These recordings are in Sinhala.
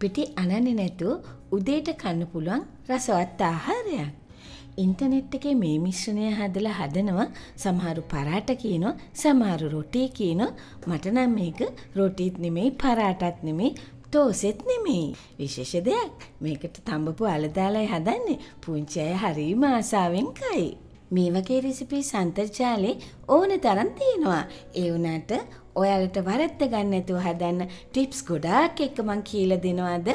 පිටි අනන්නේ නැතුව උදේට කන්න පුළුවන් රසවත් ආහාරයක්. ඉන්ටර්නෙට් එකේ මේ මිශ්‍රණය හදලා හදනවා සමහරු පරාට කියනවා සමහරු රොටි කියනවා මට නම් මේක රොටිත් නෙමෙයි පරාටත් නෙමෙයි තෝසෙත් නෙමෙයි. විශේෂ දෙයක් මේකට තඹපු අල දාලායි හදන්නේ. පුංචි අය හරිම ආසාවෙන් කයි. මේ වගේ රෙසිපි සන්තර්ජාලේ ඕන තරම් තියෙනවා. ඒ වුණාට ඔයාලට වරද්ද ගන්න නැතුව හදන්න ටිප්ස් ගොඩාක් එක්ක මං කියලා දෙනවාද?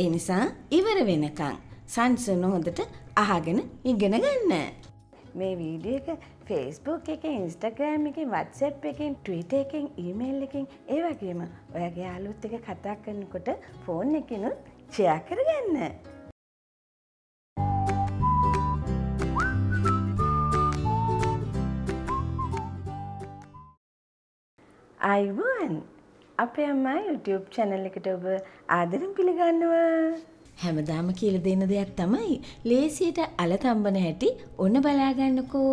ඒ නිසා ඉවර වෙනකන් සංසුන හොඳට අහගෙන ඉගෙන ගන්න. මේ වීඩියෝ එක ෆේස්බුක් එකෙන් ඉන්ස්ටග්‍රෑම් එකෙන් වත්සප් එකෙන් ට්‍රීට එකෙන් ඊමේල් එකෙන් ඒ වගේම ඔයගේ යාළුවොත් එක කතා කරනකොට ෆෝන් එකනුත් ෂෙයා කරගන්න. අයිවන් අපේ අම්මා YouTube channel එකට ඔබ ආදරෙන් පිළිගන්නවා. හැමදාම කියලා දෙන දෙයක් තමයි ලේසියට අල තම්බන හැටි ඔන්න බලාගන්නකෝ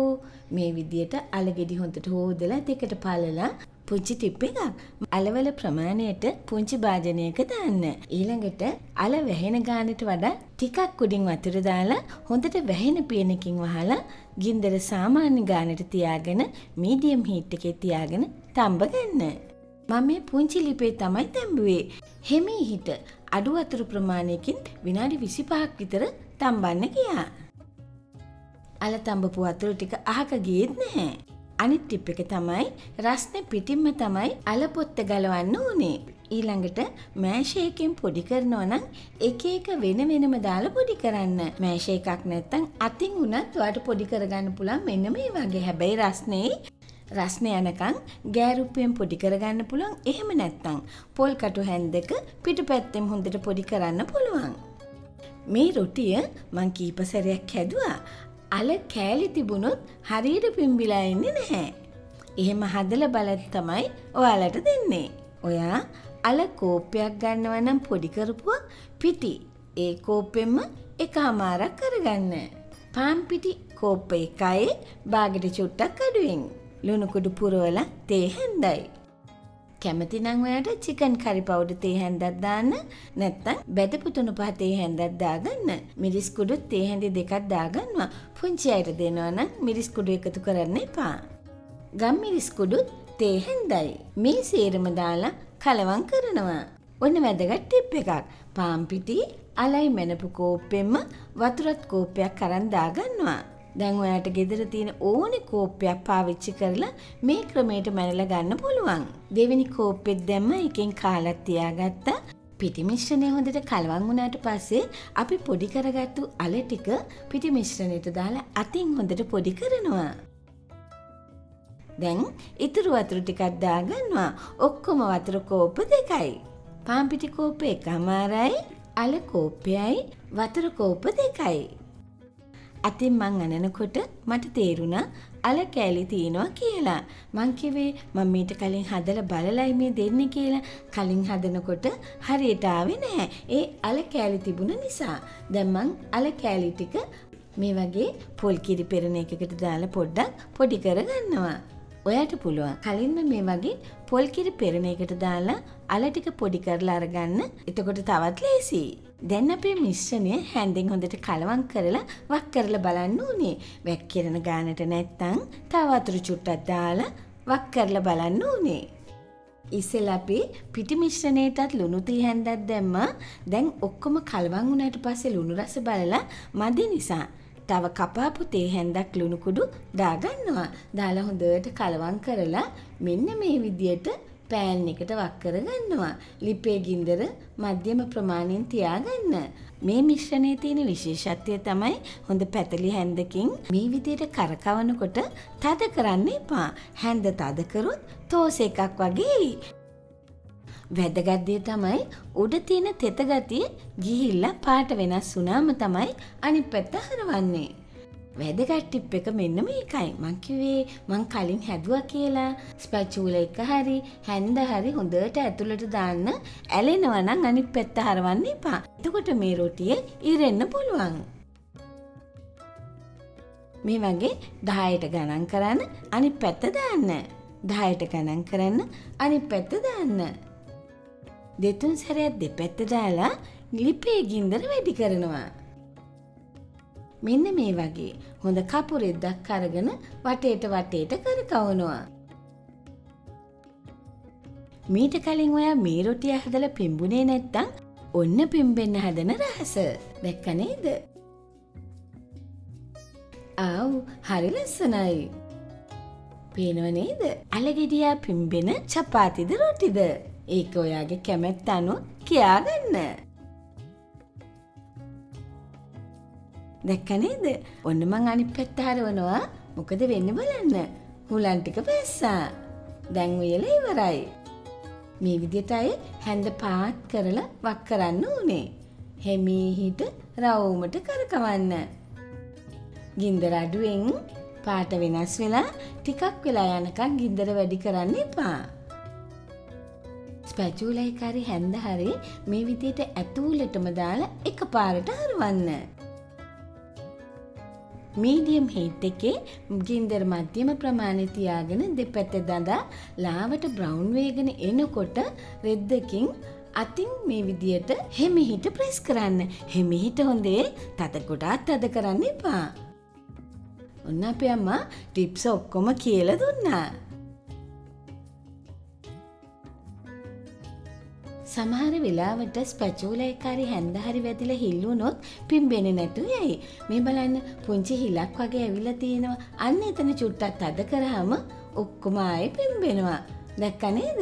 මේ විදියට අලගෙඩි හොඳට හෝදලා දෙකට පලලා පුංචි ටිප් එකක් අලවල ප්‍රමාණයට පුංචි භාජනයක දාන්න ඊළඟට අල වැහෙන ගානට වඩා ටිකක් උඩින් වතුර දාලා හොඳට වැහෙන පියනකින් වහලා ගින්දර සාමාන්‍ය ගානට තියාගෙන මීඩියම් හීට් එකේ තියාගෙන තම්බ ගන්න මම මේ පුංචි ලිපේ තමයි තැඹුවේ හෙමී හිට අඩු වතුර ප්‍රමාණයකින් විනාඩි විසිපහක් විතර තම්බන්න ගියා. අල තම්බපු වතුර ටික අහක ගියෙත් නැහැ. අනිත් ටිප් එක තමයි රස්නේ පිටින්ම තමයි අල පොත්ත ගලවන්න ඕනේ. ඊළඟට මෑෂයකින් පොඩි කරනවා නම් එක එක වෙන වෙනම දාලා පොඩි කරන්න. මෑෂ එකක් නැත්තම් අතින් උනත් ඔයාලට පොඩි කරගන්න පුළුවන් මෙන්න මේ වගේ. හැබැයි රස්නේ රස්න යනකං ගෑරුප්පයෙන් පොඩි කරගන්න පුළුවන් එහෙම නැත්තං පොල් කටු හැන්දක පිටු පැත්තෙම හොඳට පොඩි කරන්න පුළුවන්. මේ රොටිය මං කීප සැරයක් හැදවා අල කෑලි තිබුණොත් හරියට පිම්බිලා එන්නේ නැහැ. එහෙම හදල බලත් තමයි ඔයාලට දෙන්නේ. ඔයා අල කෝප්පයක් ගන්නවනම් පොඩිකරපුවා පිටි ඒ කෝප්පෙන්ම එක හමාරක් කරගන්න. පාම්පිටි කෝප්ප එකයි බාගට චුට්ටක් අඩුවෙන්. ලුණුකුඩු පුරවල තේ හැන්දයි. කැමති නම් ඔයාට චිකන් කරි පවුඩර් තේ හැන්දක් දාන්න නැත්නම් බැදපු තුණු පහ තේ හැන්දක් දාගන්න. මිරිස් කුඩු තේ හැඳි දෙකක් දාගන්නවා. පුංචි අයට දෙනවා නම් මිරිස් කුඩු එකතු කරන්න එපා. ගම් මිරිස් කුඩුත් තේ හැන්දයි. මේ සේරම දාලා කලවම් කරනවා. ඔන්න වැදගත් ටිප් එකක්. පාන් පිටි අලයි මැනපු කෝප්පෙන්ම වතුරත් කෝප්පයක් අරන් දාගන්නවා. දැන් ඔයාට ගෙදර තියෙන ඕනෙ කෝප්පයක් පාවිච්චි කරලා මේ ක්‍රමයට මැනලා ගන්න පුළුවන්. දෙවෙනි කෝප්පෙත් දැම්ම එකෙන් කාලක් තියාගත්තා. පිටි මිශ්‍රණය හොඳට කලවම් වුණාට පස්සේ අපි පොඩි කරගත්තු අල ටික පිටි මිශ්‍රණයට දාලා අතින් හොඳට පොඩි කරනවා. දැන් ඉතුරු වතුර ටිකක් දාගන්නවා. ඔක්කොම වතුර කෝප්ප දෙකයි. පාන් පිටි කෝප්ප එකමාරයි අල කෝප්පයයි වතුර කෝප්ප දෙකයි. අතින් මං අනනකොට මට තේරුණා අල කෑලි තියෙනවා කියලා. මං කිව්වේ මම මීට කලින් හදලා බලලයි මේ දෙන්නේ කියලා. කලින් හදනකොට හරියට ආවේ නැහැ. ඒ අල කෑලි තිබුණ නිසා. දැන් මං අල කෑලි ටික මේ වගේ පොල් කිරි පෙරණ එකකට දාලා පොඩ්ඩක් පොඩි කරගන්නවා. ඔයාට පුළුවන් කලින්ම මේ වගේ පොල් කිරි පෙරණ එකට දාලා අල ටික පොඩි කරලා අරගන්න. එතකොට තවත් ලේසියි. දැන් අපේ මිශ්‍රණය හැන්දෙන් හොඳට කලවම් කරලා වක් කරලා බලන්න ඕනේ. වැක්කිරෙන ගානට නැත්තම් තව වතුර චුට්ටක් දාලා වක් කරලා බලන්න ඕනේ. ඉස්සෙල්ලා අපි පිටි මිශ්‍රණයටත් ලුණු තී හැන්දක් දැම්මා. දැන් ඔක්කොම කලවම් වුණාට පස්සේ ලුණු රස බලලා මදි නිසා තව කපාපු තේ හැන්දක් ලුණු කුඩු දාගන්නවා. දාලා හොඳට කලවම් කරලා මෙන්න මේ විදියට පෑන් එකට වක් කරගන්නවා. ලිපේ ගින්දර මධ්‍යම ප්‍රමාණයෙන් තියාගන්න. මේ මිශ්‍රණයේ තියෙන විශේෂත්වය තමයි හොඳ පැතලි හැන්දකින් මේ විදියට කරකවනකොට තද කරන්න එපා. හැන්ද තද කරොත් තෝස එකක් වගේ. වැදගත් දේ තමයි උඩ තියෙන තෙත ගතිය ගිහිල්ලා පාට වෙනස් වුණාම තමයි අනිත් පැත්ත හරවන්නේ. වැදගත් ටිප් එක මෙන්න මේකයි. මං කිව්වේ මං කලින් හැදුවා කියලා. ස්පැචූල එක හරි හැන්ද හරි හොඳට ඇතුළට දාන්න ඇලෙනවා නම් අනිත් පැත්ත හරවන්න එපා. එතකොට මේ රොටිය ඉරෙන්න පුළුවන්. මේ වගේ 10ට ගණන් කරන්න අනිත් පැත්ත දාන්න. 10ට ගණන් කරන්න අනිත් පැත්ත දාන්න. දෙතුන් සැරයක් දෙපැත්ත දාලා ලිපේ ගින්දර වැඩි කරනවා. මෙන්න මේ වගේ හොඳ කපුරෙද්දක් අරගෙන වටේට වටේට කරකවනවා. මීට කලින් ඔයා මේ රොටිය හදලා පිම්බුනේ නැත්තම් ඔන්න පිම්බෙන්න හදන රහස. දැක්ක නේද? ආව් හරි ලස්සනයි. පේනව නේද? අලගෙඩියා පිම්බෙන චපාතිද රොටිද? ඒක ඔයාගේ කැමැත්ත අනුව කියාගන්න. දැක්ක නේද? ඔන්න මං අනිත් පැත්ත හරවනවා. මොකද වෙන්නේ බලන්න. හුලන් ටික පැස්සා. දැන් උයලා ඉවරයි. මේ විදිහටයි හැන්ද පාත් කරලා වක් කරන්න ඕනේ. හෙමීහිට රවුමට කරකවන්න. ගින්දර අඩුවෙන් පාට වෙනස් වෙලා ටිකක් වෙලා යනකම් ගින්දර වැඩි කරන්න එපා. ස්පැචූලයි කරි හැන්ද හරි මේ විදිහට ඇතුළටම දාලා එකපාරට හරවන්න. මීඩියම් හීට් එකේ ගින්දර මධ්‍යම ප්‍රමාණය තියාගෙන දෙපැත්ත දඳා ලාවට බ්‍රවුන් වේගෙන එනකොට රෙද්දකින් අතින් මේ විදියට හෙමිහිට ප්‍රෙස් කරන්න. හෙමිහිට හොඳේ තද ගොඩාක් තද කරන්න එපා. ඔන්න අපේ අම්මා ටිප්ස් ඔක්කොම කියලා දුන්නා. සමහර වෙලාවට ස්පැචූලයිකාරි හැන්ද හරි වැදිලා හිල්ලුනොත් පිම්බෙන්නේ නැතු යයි. මේ බලන්න පුංචි හිලක් වගේ ඇවිල්ලා තියෙනවා. අන්න එතන චුට්ටක් තද කරාම ඔක්කොම ආයේ පිම්බෙනවා. දැක්ක නේද?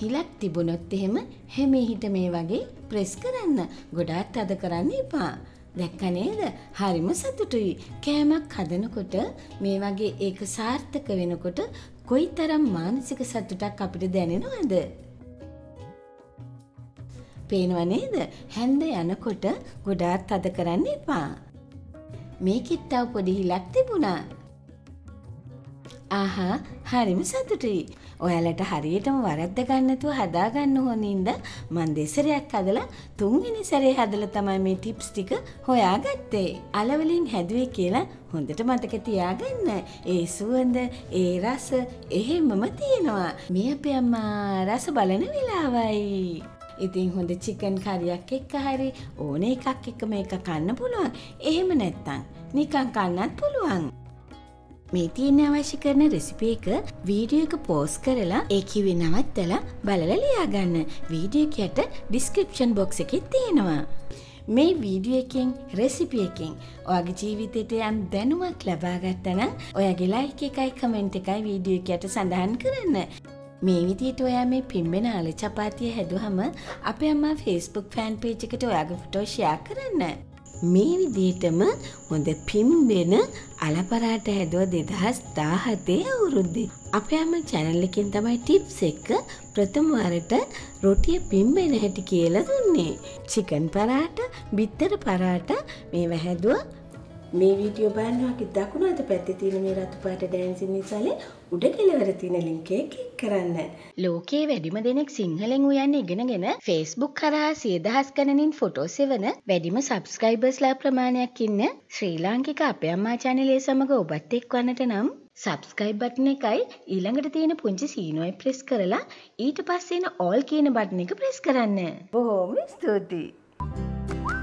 හිලක් තිබුණොත් එහෙම හැමෙහිට මේ වගේ ප්‍රෙස් කරන්න. ගොඩාක් තද කරන්න එපා. දැක්ක නේද? හරිම සතුටුයි. කෑමක් හදනකොට මේ වගේ ඒක සාර්ථක වෙනකොට කොයිතරම් මානසික සතුටක් අපිට දැනෙනවද? පේනව නේද? හැන්ද යනකොට ගොඩාක් තද කරන්න එපා. මේකෙත් තව පොඩි හිලක් තිබුණා. ආහා හරිම සතුටුයි. ඔයාලට හරියටම වරද්ද ගන්නතුව හදාගන්න හොනින්ද මන් දෙසරයක් හදලා තුන්වෙනි සැරේ හදලා තමයි මේ ටිප්ස් ටික හොයාගත්තේ. අලවලින් හැදුවේ කියලා හොඳට මතක තියාගන්න. ඒ සුවඳ, ඒ රස එහෙමම තියෙනවා. මේ අපේ අම්මා රස බලන වෙලාවයි. ඉතින් හොඳ චිකන් කරියක් එක්ක හරි ඕන එකක් එක්ක මේක කන්න පුළුවන්. එහෙම නැත්තම් නිකන් කන්නත් පුළුවන්. මේ තියෙන අවශ්‍ය කරන රෙසිපි එක වීඩියෝ එක පෝස් කරලා ඒ කිව්වේ නවත්තලා බලලා ලියාගන්න. වීඩියෝ එකට ඩිස්ක්‍රිප්ෂන් බොක්ස් එකේ තියෙනවා. මේ වීඩියෝ එකෙන් රෙසිපි එකෙන් ඔයාගේ ජීවිතයට යම් දැනුමක් ලබා ගත්තා නම් ඔයාගේ ලයික් එකයි කමෙන්ට් එකයි වීඩියෝ එකට සඳහන් කරන්න. මේ විදියට ඔයා මේ පිම්බෙන ආල චපාතිය හැදුවහම අපේ අම්මා Facebook ෆෑන් පේජ් එකට ඔයාගේ ෆොටෝ ෂෙයා කරන්න. මේ විදිහටම හොඳ පිම්බෙන අලපරාට හැදුව දෙදහස් දාහතේ අවුරුද්දේ. අපේ අම චැනල් එකෙන් තමයි ටිප්ස් එක ප්‍රථම වරට රොටිය පිම්බෙන හැටි කියලා දුන්නේ. චිකන් පරාට, බිත්තර පරාට මේ වැහැදුව මේ වීඩියෝ බලන්නවාගේ දකුණු අත පැත්තේ තියෙන මේ රතු පාට ඩෑන්සින් නිසාලේ උඩ කෙළවර තියෙන ලින්ක් එක ක්ලික් කරන්න. ලෝකයේ වැඩිම දෙනෙක් සිංහලෙන් උයන්න ඉගෙනගෙන Facebook කරහා සියදහස් ගණනින් ෆොටෝ සෙවන වැඩිම සබස්ක්‍රයිබර්ස්ලා ප්‍රමාණයක් ඉන්න ශ්‍රී ලාංකික අපේ අම්මා චැනලේ සමග ඔබත් එක්වන්නට නම් සබස්ක්‍රයිබ් බටන එකයි ඊළඟට තියෙන පුංචි සීනුවයි ප්‍රෙස් කරලා ඊට පස්සේන ඕල් කියන බටන එක ප්‍රෙස් කරන්න. බොහෝම ස්තුතියි.